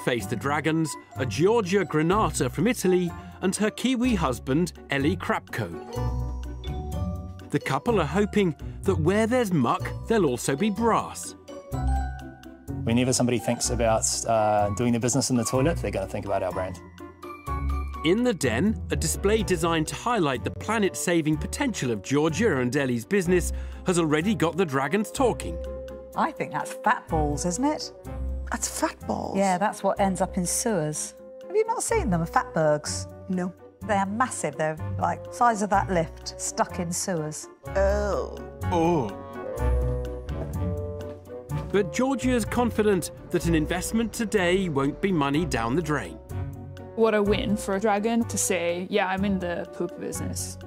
face the Dragons are Giorgia Granata from Italy and her Kiwi husband, Ellie Krapko. The couple are hoping that where there's muck, there'll also be brass. Whenever somebody thinks about uh, doing their business in the toilet, they're going to think about our brand. In the den, a display designed to highlight the planet-saving potential of Giorgia and Ellie's business has already got the dragons talking. I think that's fat balls, isn't it? That's fat balls. Yeah, that's what ends up in sewers. Have you not seen them, fatbergs? No. They're massive. They're like size of that lift, stuck in sewers. Oh. Oh. But Giorgia's confident that an investment today won't be money down the drain. What a win for a dragon to say, yeah, I'm in the poop business.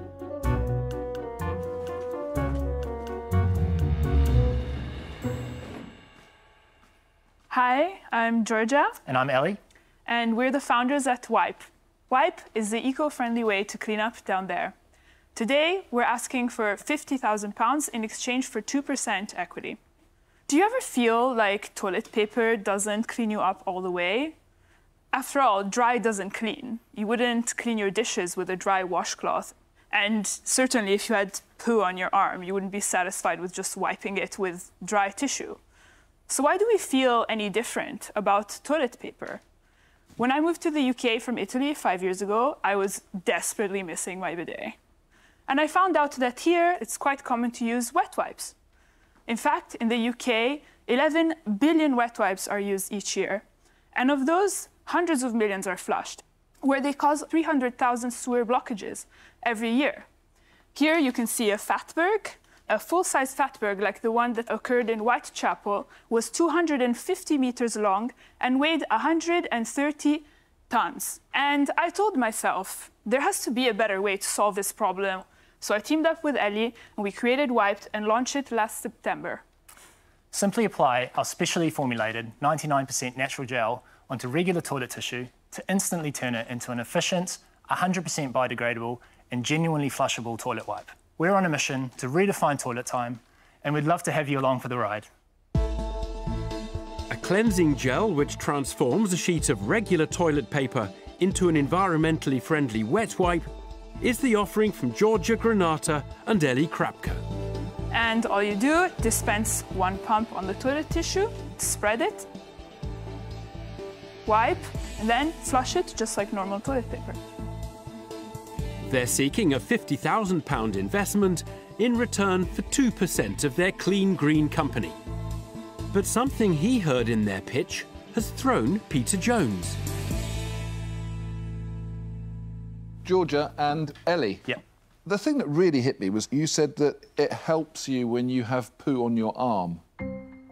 Hi, I'm Georgia. And I'm Ellie. And we're the founders at Wype. Wype is the eco-friendly way to clean up down there. Today, we're asking for £50,000 in exchange for 2% equity. Do you ever feel like toilet paper doesn't clean you up all the way? After all, dry doesn't clean. You wouldn't clean your dishes with a dry washcloth. And certainly if you had poo on your arm, you wouldn't be satisfied with just wiping it with dry tissue. So why do we feel any different about toilet paper? When I moved to the UK from Italy five years ago, I was desperately missing my bidet. And I found out that here it's quite common to use wet wipes. In fact, in the UK, 11 billion wet wipes are used each year. And of those, hundreds of millions are flushed, where they cause 300,000 sewer blockages every year. Here you can see a fatberg, a full-size fatberg like the one that occurred in Whitechapel was 250 meters long and weighed 130 tons. And I told myself, there has to be a better way to solve this problem. So I teamed up with Ellie and we created Wiped and launched it last September. Simply apply our specially formulated 99% natural gel onto regular toilet tissue to instantly turn it into an efficient, 100% biodegradable and genuinely flushable toilet wipe. We're on a mission to redefine toilet time, and we'd love to have you along for the ride. A cleansing gel which transforms a sheet of regular toilet paper into an environmentally friendly wet wipe is the offering from Georgia Granata and Ellie Krapko. And all you do, dispense one pump on the toilet tissue, spread it, wipe, and then flush it just like normal toilet paper. They're seeking a £50,000 investment in return for 2% of their clean green company. But something he heard in their pitch has thrown Peter Jones. Georgia and Ellie. Yep. The thing that really hit me was you said that it helps you when you have poo on your arm.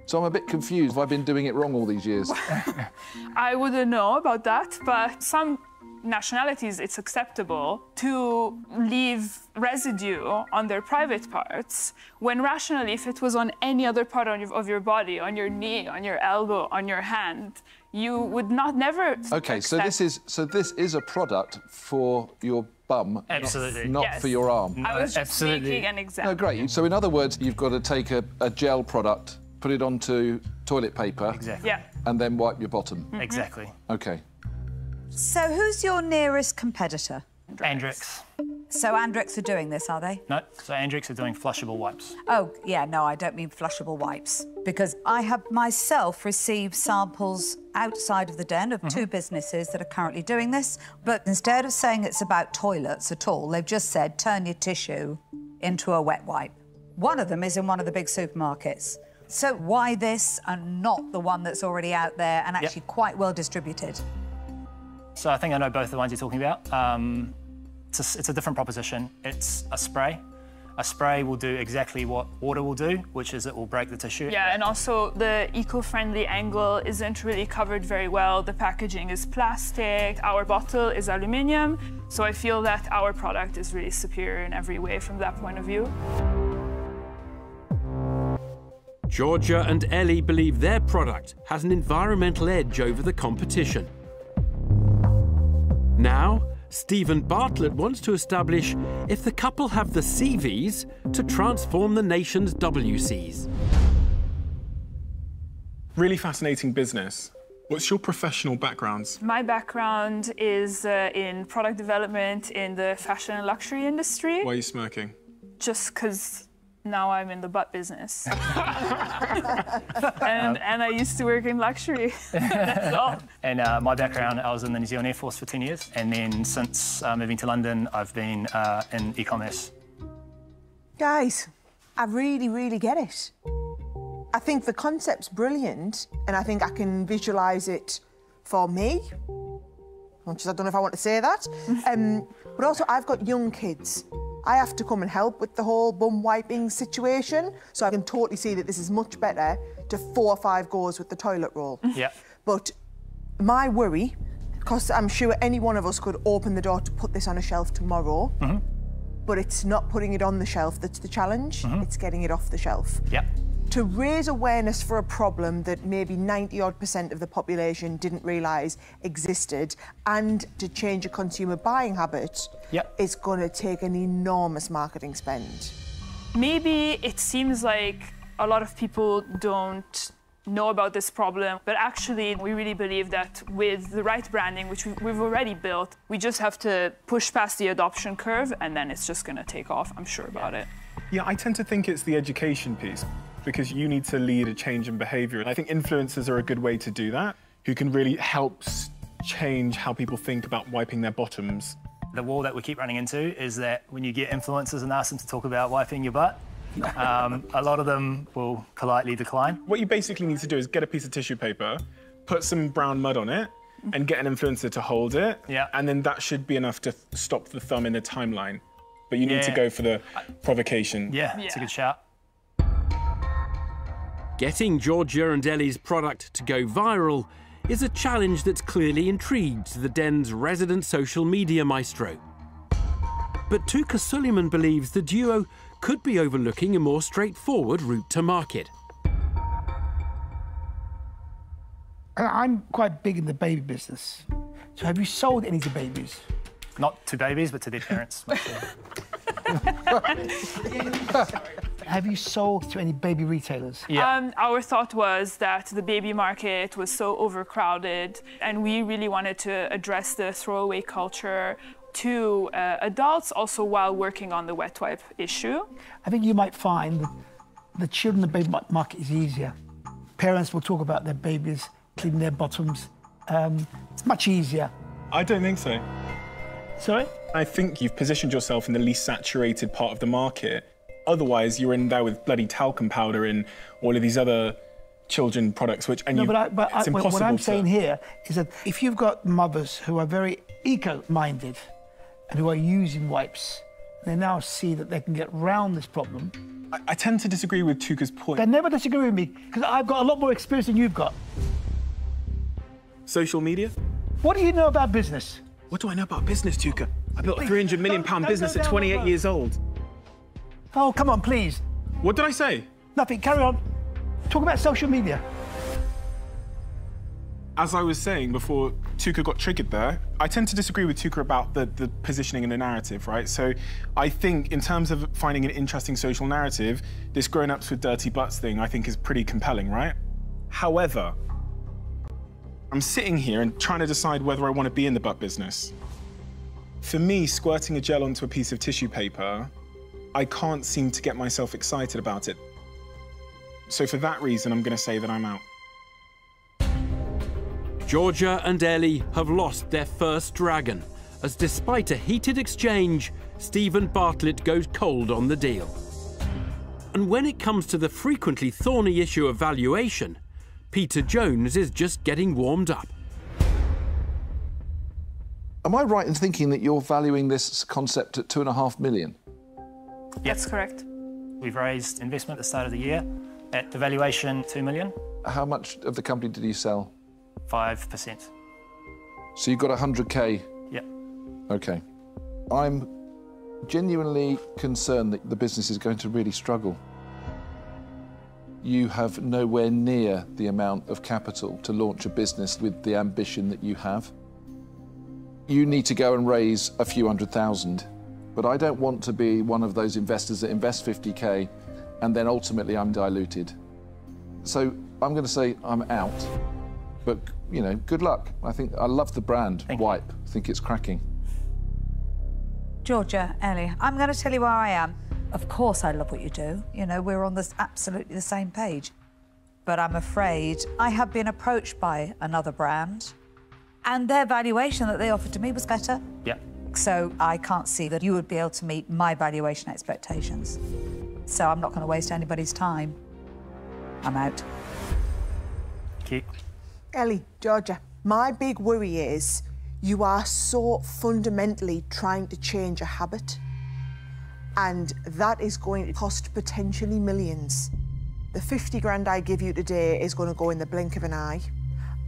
So I'm a bit confused. Have I been doing it wrong all these years? I wouldn't know about that, but some nationalities it's acceptable to leave residue on their private parts when rationally if it was on any other part of your, of your body on your knee on your elbow on your hand you would not never okay so this is so this is a product for your bum absolutely. not, not yes. for your arm. No, I was just absolutely. making an example. no great. So in other words you've got to take a, a gel product put it onto toilet paper exactly. Yeah. and then wipe your bottom. Mm -hmm. exactly. Okay so who's your nearest competitor? Andrex. So Andrex are doing this, are they? No, so Andrex are doing flushable wipes. Oh, yeah, no, I don't mean flushable wipes. Because I have myself received samples outside of the den of mm -hmm. two businesses that are currently doing this. But instead of saying it's about toilets at all, they've just said turn your tissue into a wet wipe. One of them is in one of the big supermarkets. So why this and not the one that's already out there and actually yep. quite well distributed? So I think I know both the ones you're talking about. Um, it's, a, it's a different proposition. It's a spray. A spray will do exactly what water will do, which is it will break the tissue. Yeah, and also the eco-friendly angle isn't really covered very well. The packaging is plastic, our bottle is aluminium, so I feel that our product is really superior in every way from that point of view. Georgia and Ellie believe their product has an environmental edge over the competition. Now, Steven Bartlett wants to establish if the couple have the CVs to transform the nation's WCs. Really fascinating business. What's your professional background? My background is uh, in product development in the fashion and luxury industry. Why are you smirking? Just because now I'm in the butt business. and, and I used to work in luxury. That's. And uh, my background, I was in the New Zealand Air Force for 10 years. And then since uh, moving to London, I've been uh, in e-commerce. Guys, I really, really get it. I think the concept's brilliant, and I think I can visualise it for me. Which is, I don't know if I want to say that. um, but also, I've got young kids. I have to come and help with the whole bum wiping situation. So I can totally see that this is much better to four or five goes with the toilet roll. Yeah. But my worry, because I'm sure any one of us could open the door to put this on a shelf tomorrow, mm-hmm. but it's not putting it on the shelf that's the challenge, mm-hmm. it's getting it off the shelf. Yeah. To raise awareness for a problem that maybe 90 odd percent of the population didn't realise existed and to change a consumer buying habit Yep. is going to take an enormous marketing spend. Maybe it seems like a lot of people don't know about this problem, but actually, we really believe that with the right branding, which we- we've already built, we just have to push past the adoption curve and then it's just going to take off. I'm sure about it. Yeah, I tend to think it's the education piece because you need to lead a change in behavior. And I think influencers are a good way to do that, who can really help change how people think about wiping their bottoms. The wall that we keep running into is that when you get influencers and ask them to talk about wiping your butt, um, a lot of them will politely decline. What you basically need to do is get a piece of tissue paper, put some brown mud on it, and get an influencer to hold it. Yeah. And then that should be enough to stop the thumb in the timeline. But you need to go for the provocation. Yeah, it's a good shout. Getting Georgia and Ellie's product to go viral is a challenge that's clearly intrigued the den's resident social media maestro. But Touker Suleyman believes the duo could be overlooking a more straightforward route to market. I'm quite big in the baby business. So have you sold any to babies? Not to babies, but to their parents. Have you sold to any baby retailers? yeah. Um, our thought was that the baby market was so overcrowded, and we really wanted to address the throwaway culture to uh, adults, also while working on the wet wipe issue. I think you might find that the children in the baby market is easier. Parents will talk about their babies cleaning their bottoms. Um, it's much easier. I don't think so. Sorry? I think you've positioned yourself in the least saturated part of the market. Otherwise, you're in there with bloody talcum powder and all of these other children products, which and No, you, but, I, but I, what I'm to- saying here is that if you've got mothers who are very eco-minded and who are using wipes, they now see that they can get round this problem. I, I tend to disagree with Touker's point. They never disagree with me because I've got a lot more experience than you've got. Social media? What do you know about business? What do I know about business, Touker? I built a 300 million pound business at 28 years old. Oh, come on, please. What did I say? Nothing. Carry on. Talk about social media. As I was saying before Touker got triggered there, I tend to disagree with Touker about the, the positioning and the narrative, right? So I think in terms of finding an interesting social narrative, this grown ups with dirty butts thing I think is pretty compelling, right? However, I'm sitting here and trying to decide whether I want to be in the butt business. For me, squirting a gel onto a piece of tissue paper, I can't seem to get myself excited about it. So for that reason, I'm going to say that I'm out. Georgia and Ellie have lost their first dragon, as despite a heated exchange, Steven Bartlett goes cold on the deal. And when it comes to the frequently thorny issue of valuation, Peter Jones is just getting warmed up. Am I right in thinking that you're valuing this concept at two and a half million? That's correct. We've raised investment at the start of the year at the valuation 2 million, How much of the company did you sell? 5%. So you've got 100k. Yeah. Okay. I'm genuinely concerned that the business is going to really struggle. You have nowhere near the amount of capital to launch a business with the ambition that you have. You need to go and raise a few hundred thousand, but I don't want to be one of those investors that invest 50k and then ultimately I'm diluted. So I'm going to say I'm out. But, you know, good luck. I think I love the brand, Thank you. Wype. I think it's cracking. Georgia, Ellie, I'm going to tell you where I am. Of course, I love what you do. You know, we're on this absolutely the same page. But I'm afraid I have been approached by another brand, and their valuation that they offered to me was better. Yeah. So I can't see that you would be able to meet my valuation expectations. So I'm not going to waste anybody's time. I'm out. Thank. Ellie, Georgia, my big worry is you are so fundamentally trying to change a habit. And that is going to cost potentially millions. The 50 grand I give you today is going to go in the blink of an eye.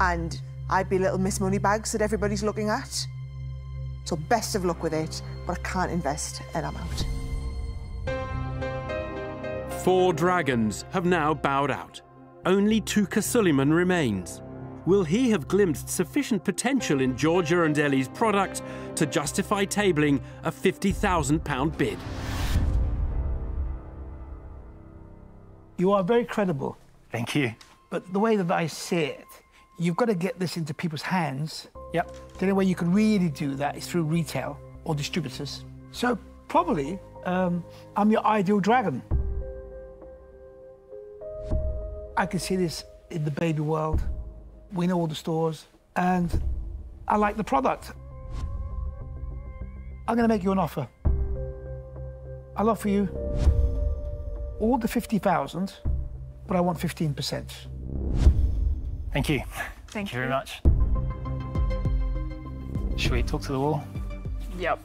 And I'd be little Miss Moneybags that everybody's looking at. So best of luck with it, but I can't invest and I'm out. Four dragons have now bowed out. Only Touker Suleyman remains. Will he have glimpsed sufficient potential in Georgia and Ellie's product to justify tabling a £50,000 bid? You are very credible, Thank you. but the way that I see it, you've got to get this into people's hands. Yep. The only way you can really do that is through retail or distributors. So probably um, I'm your ideal dragon. I can see this in the baby world. We know all the stores, and I like the product. I'm going to make you an offer. I'll offer you all the 50,000, but I want 15%. Thank you. Thank you very much. Should we talk to the wall? Yep.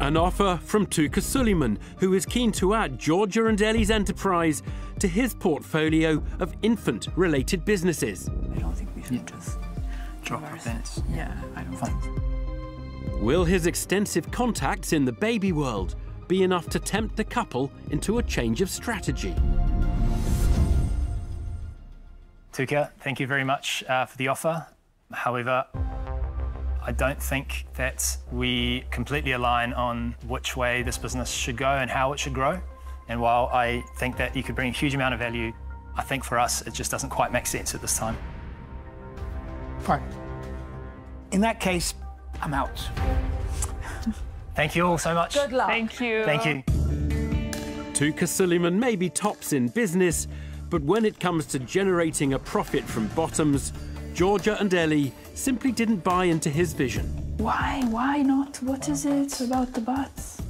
An offer from Touker Suleyman, who is keen to add Georgia and Ellie's enterprise to his portfolio of infant related businesses. I don't think we should just drop our fence. Yeah, I don't Fine. Will his extensive contacts in the baby world be enough to tempt the couple into a change of strategy? Touker, thank you very much uh, for the offer. However, I don't think that we completely align on which way this business should go and how it should grow. And while I think that you could bring a huge amount of value, I think for us it just doesn't quite make sense at this time. Fine. In that case, I'm out. Thank you all so much. Good luck. Thank you. Thank you. Touker Suleyman may be tops in business, but when it comes to generating a profit from bottoms, Georgia and Ellie simply didn't buy into his vision. Why? Why not? What is it about the butts?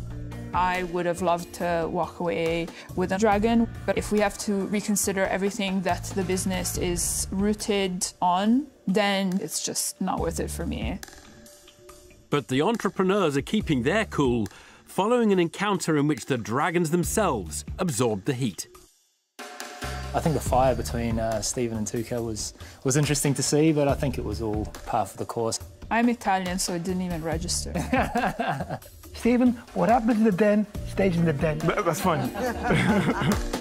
I would have loved to walk away with a dragon, but if we have to reconsider everything that the business is rooted on, then it's just not worth it for me. But the entrepreneurs are keeping their cool following an encounter in which the dragons themselves absorbed the heat. I think the fire between uh, Steven and Touker was, was interesting to see, but I think it was all par for the course. I'm Italian, so it didn't even register. Steven, what happened in the den stays in the den. That's fine.